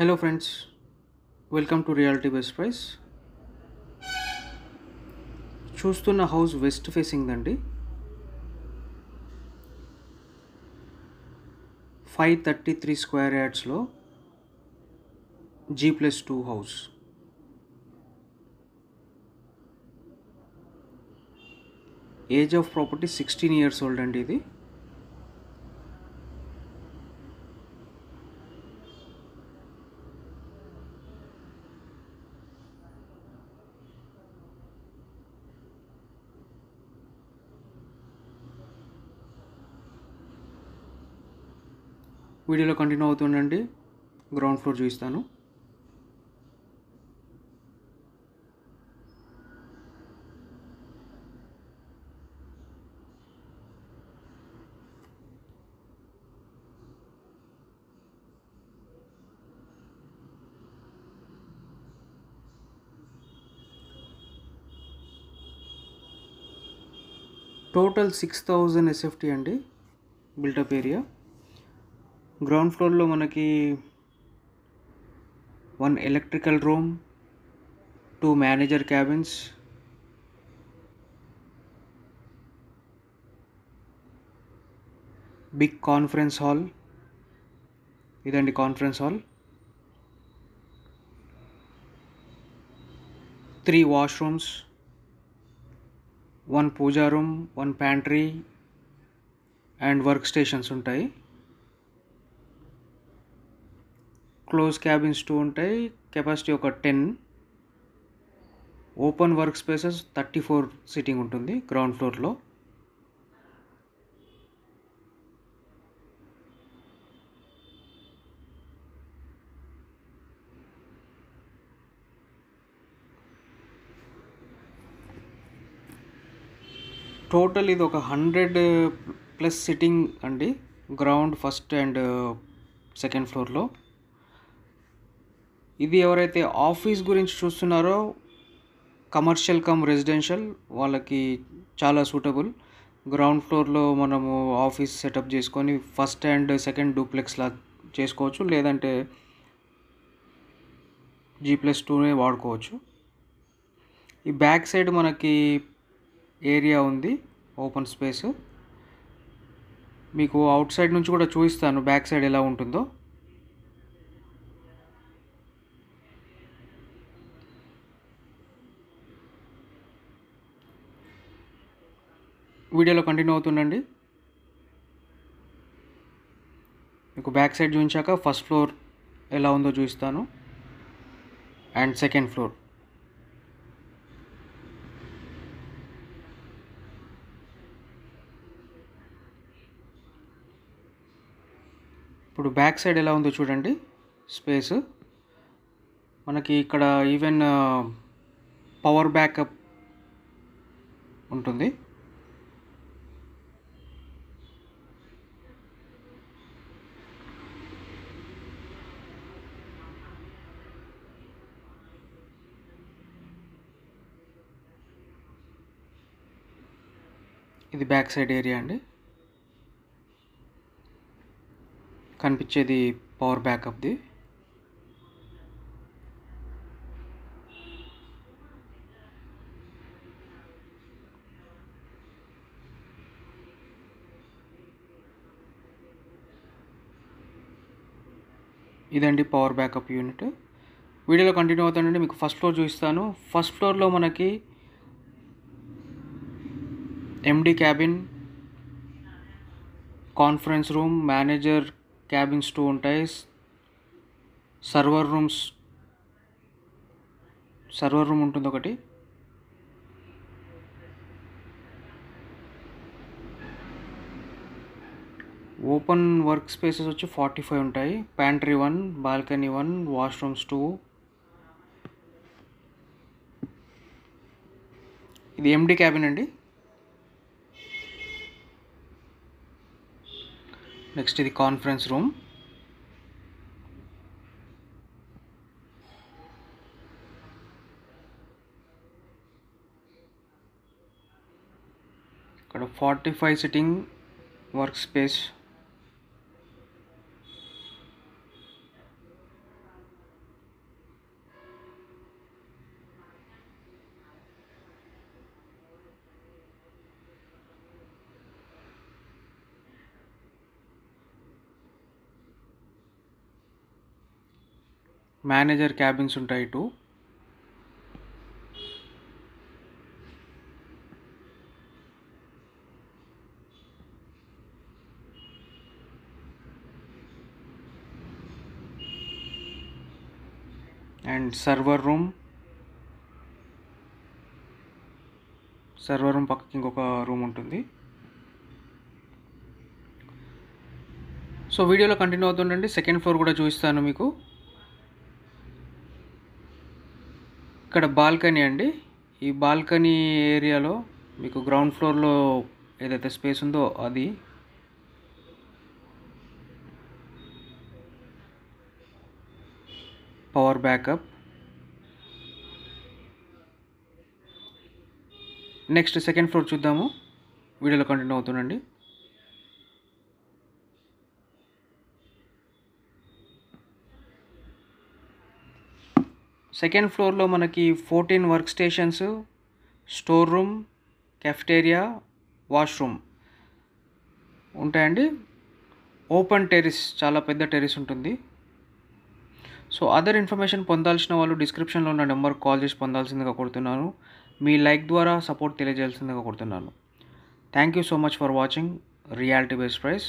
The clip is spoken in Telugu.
Hello friends welcome to reality best price చూస్తున్న హౌస్ వెస్ట్ ఫేసింగ్ అండి five thirty three square యార్డ్స్లో G plus two house age of property sixteen years old అండి ఇది. వీడియోలో కంటిన్యూ అవుతుండండి. గ్రౌండ్ ఫ్లోర్ చూపిస్తాను. టోటల్ సిక్స్ థౌజండ్ ఎస్ఎఫ్టీ అండి. బిల్టప్ ఏరియా గ్రౌండ్ ఫ్లోర్లో మనకి one electrical room two manager cabins big conference hall. ఇదండి conference hall. Three washrooms one puja room one pantry and work stations ఉంటాయి. క్లోజ్ క్యాబిన్స్ టూ ఉంటాయి. కెపాసిటీ ఒక ten. Open work spaces thirty four sitting ఉంటుంది గ్రౌండ్ ఫ్లోర్లో. టోటల్ ఇది ఒక హండ్రెడ్ ప్లస్ సిట్టింగ్ అండి. గ్రౌండ్ ఫస్ట్ అండ్ సెకండ్ ఫ్లోర్లో. ఇది ఎవరైతే ఆఫీస్ గురించి చూస్తున్నారో కమర్షియల్ కమ్ రెసిడెన్షియల్ వాళ్ళకి చాలా సూటబుల్ గ్రౌండ్ ఫ్లోర్లో మనము ఆఫీస్ సెటప్ చేసుకొని ఫస్ట్ అండ్ సెకండ్ డూప్లెక్స్లా చేసుకోవచ్చు లేదంటే జీ ప్లస్ టూనే వాడుకోవచ్చు. ఈ బ్యాక్ సైడ్ మనకి ఏరియా ఉంది ఓపెన్ స్పేస్ మీకు అవుట్ సైడ్ నుంచి కూడా చూపిస్తాను బ్యాక్ సైడ్ ఎలా ఉంటుందో. వీడియోలో కంటిన్యూ అవుతుండండి. మీకు బ్యాక్ సైడ్ చూపించాక ఫస్ట్ ఫ్లోర్ ఎలా ఉందో చూపిస్తాను. అండ్ సెకండ్ ఫ్లోర్ ఇప్పుడు బ్యాక్ సైడ్ ఎలా ఉందో చూడండి. స్పేస్ మనకి ఇక్కడ ఈవెన్ పవర్ బ్యాకప్ ఉంటుంది. ఇది బ్యాక్ సైడ్ ఏరియా అండి. కనిపించేది పవర్ బ్యాకప్ది ఇదండి పవర్ బ్యాకప్ యూనిట్ వీడియోలో కంటిన్యూ అవుతానండి. మీకు ఫస్ట్ ఫ్లోర్ చూపిస్తాను. ఫస్ట్ ఫ్లోర్లో మనకి MD cabin conference room manager cabins two ఉంటాయి. సర్వర్ రూమ్స్ సర్వర్ రూమ్ ఉంటుంది ఒకటి. ఓపెన్ వర్క్ స్పేసెస్ వచ్చి ఫార్టీ ఫైవ్ ఉంటాయి. Pantry one balcony one washrooms two ఇది ఎండి క్యాబిన్ అండి. నెక్స్ట్ ఇది కాన్ఫరెన్స్ రూమ్ ఇక్కడ forty five sitting work space manager cabins ఉంటాయి two and server room. Server room పక్కకి ఇంకొక రూమ్ ఉంటుంది. సో వీడియోలో కంటిన్యూ అవుతుండండి. సెకండ్ ఫ్లోర్ కూడా చూపిస్తాను మీకు. ఇక్కడ బాల్కనీ అండి. ఈ బాల్కనీ ఏరియాలో మీకు గ్రౌండ్ ఫ్లోర్లో ఏదైతే స్పేస్ ఉందో అది. Power backup. Next second floor చూద్దాము. వీడియోలో కంటిన్యూ అవుతుండండి సెకండ్ ఫ్లోర్లో మనకి fourteen work stations store room cafeteria washroom ఉంటాయండి. ఓపెన్ టెరిస్ చాలా పెద్ద టెరిస్ ఉంటుంది. సో అదర్ ఇన్ఫర్మేషన్ పొందాల్సిన వాళ్ళు డిస్క్రిప్షన్లో ఉన్న నెంబర్ కాల్ చేసి పొందాల్సిందిగా కొడుతున్నాను మీ లైక్ ద్వారా సపోర్ట్ తెలియజేయాల్సిందిగా కొడుతున్నాను thank you so much for watching reality base price.